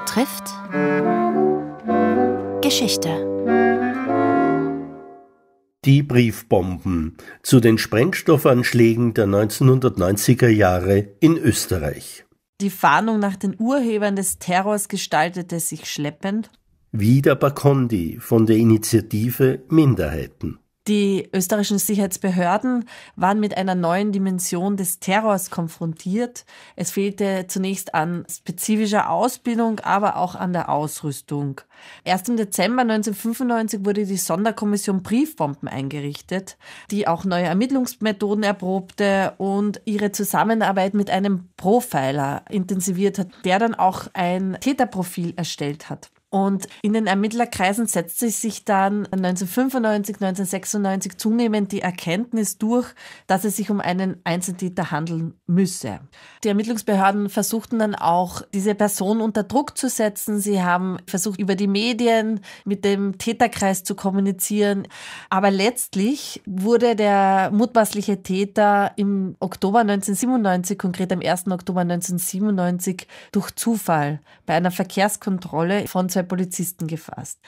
betrifft Geschichte. Die Briefbomben zu den Sprengstoffanschlägen der 1990er Jahre in Österreich. Die Fahndung nach den Urhebern des Terrors gestaltete sich schleppend. Wieder Bakondi von der Initiative Minderheiten. Die österreichischen Sicherheitsbehörden waren mit einer neuen Dimension des Terrors konfrontiert. Es fehlte zunächst an spezifischer Ausbildung, aber auch an der Ausrüstung. Erst im Dezember 1995 wurde die Sonderkommission Briefbomben eingerichtet, die auch neue Ermittlungsmethoden erprobte und ihre Zusammenarbeit mit einem Profiler intensiviert hat, der dann auch ein Täterprofil erstellt hat. Und in den Ermittlerkreisen setzte sich dann 1995, 1996 zunehmend die Erkenntnis durch, dass es sich um einen Einzeltäter handeln müsse. Die Ermittlungsbehörden versuchten dann auch, diese Person unter Druck zu setzen. Sie haben versucht, über die Medien mit dem Täterkreis zu kommunizieren. Aber letztlich wurde der mutmaßliche Täter im Oktober 1997, konkret am 1. Oktober 1997, durch Zufall bei einer Verkehrskontrolle von zwei Polizisten gefasst.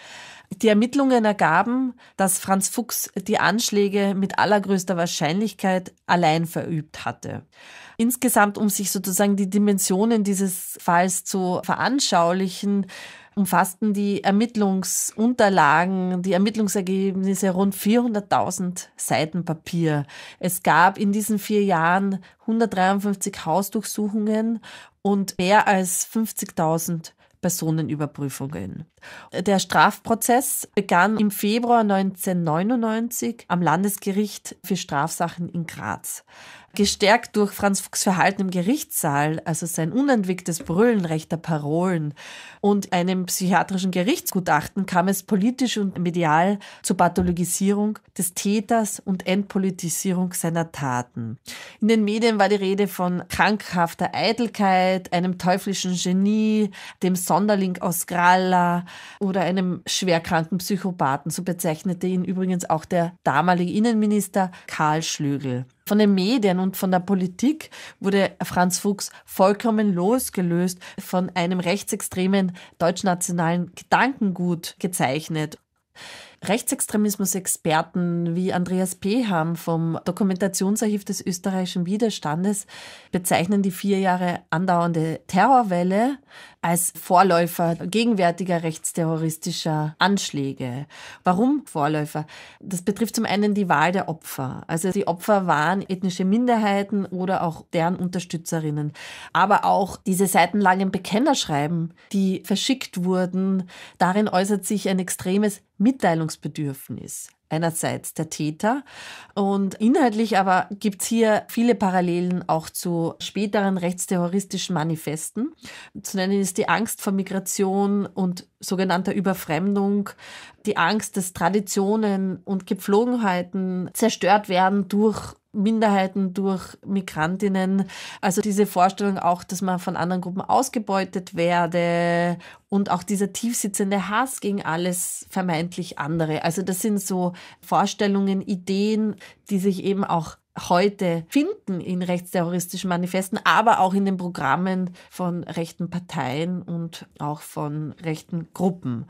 Die Ermittlungen ergaben, dass Franz Fuchs die Anschläge mit allergrößter Wahrscheinlichkeit allein verübt hatte. Insgesamt, um sich sozusagen die Dimensionen dieses Falls zu veranschaulichen, umfassten die Ermittlungsunterlagen, die Ermittlungsergebnisse rund 400.000 Seiten Papier. Es gab in diesen vier Jahren 153 Hausdurchsuchungen und mehr als 50.000 Personenüberprüfungen. Der Strafprozess begann im Februar 1999 am Landesgericht für Strafsachen in Graz. Gestärkt durch Franz Fuchs Verhalten im Gerichtssaal, also sein unentwickeltes Brüllen rechter Parolen und einem psychiatrischen Gerichtsgutachten, kam es politisch und medial zur Pathologisierung des Täters und Entpolitisierung seiner Taten. In den Medien war die Rede von krankhafter Eitelkeit, einem teuflischen Genie, dem Sonderling aus Gralla oder einem schwerkranken Psychopathen. So bezeichnete ihn übrigens auch der damalige Innenminister Karl Schlögl. Von den Medien und von der Politik wurde Franz Fuchs vollkommen losgelöst von einem rechtsextremen deutschnationalen Gedankengut gezeichnet. Rechtsextremismus-Experten wie Andreas Peham vom Dokumentationsarchiv des österreichischen Widerstandes bezeichnen die vier Jahre andauernde Terrorwelle als Vorläufer gegenwärtiger rechtsterroristischer Anschläge. Warum Vorläufer? Das betrifft zum einen die Wahl der Opfer. Also die Opfer waren ethnische Minderheiten oder auch deren Unterstützerinnen. Aber auch diese seitenlangen Bekennerschreiben, die verschickt wurden, darin äußert sich ein extremes Mitteilungsbedürfnis einerseits der Täter und inhaltlich aber gibt es hier viele Parallelen auch zu späteren rechtsterroristischen Manifesten. Zu nennen ist die Angst vor Migration und sogenannter Überfremdung, die Angst, dass Traditionen und Gepflogenheiten zerstört werden durch Minderheiten durch Migrantinnen. Also diese Vorstellung auch, dass man von anderen Gruppen ausgebeutet werde und auch dieser tiefsitzende Hass gegen alles vermeintlich andere. Also das sind so Vorstellungen, Ideen, die sich eben auch heute finden in rechtsterroristischen Manifesten, aber auch in den Programmen von rechten Parteien und auch von rechten Gruppen.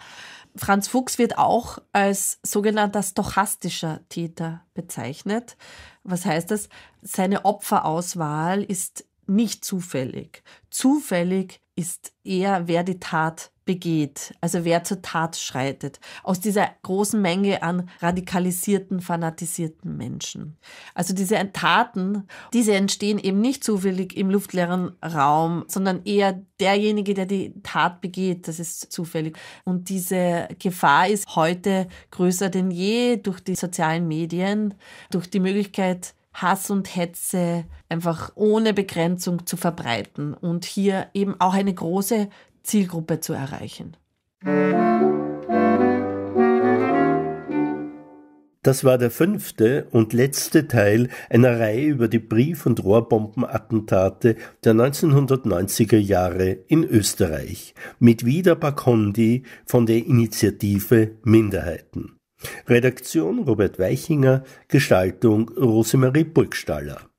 Franz Fuchs wird auch als sogenannter stochastischer Täter bezeichnet. Was heißt das? Seine Opferauswahl ist nicht zufällig. Zufällig ist eher, wer die Tat begeht, also wer zur Tat schreitet, aus dieser großen Menge an radikalisierten, fanatisierten Menschen. Also diese Taten, diese entstehen eben nicht zufällig im luftleeren Raum, sondern eher derjenige, der die Tat begeht, das ist zufällig. Und diese Gefahr ist heute größer denn je durch die sozialen Medien, durch die Möglichkeit, Hass und Hetze einfach ohne Begrenzung zu verbreiten und hier eben auch eine große Zielgruppe zu erreichen. Das war der fünfte und letzte Teil einer Reihe über die Brief- und Rohrbombenattentate der 1990er Jahre in Österreich mit Vida Bakondi von der Initiative Minderheiten. Redaktion Robert Weichinger, Gestaltung Rosemarie Burgstaller.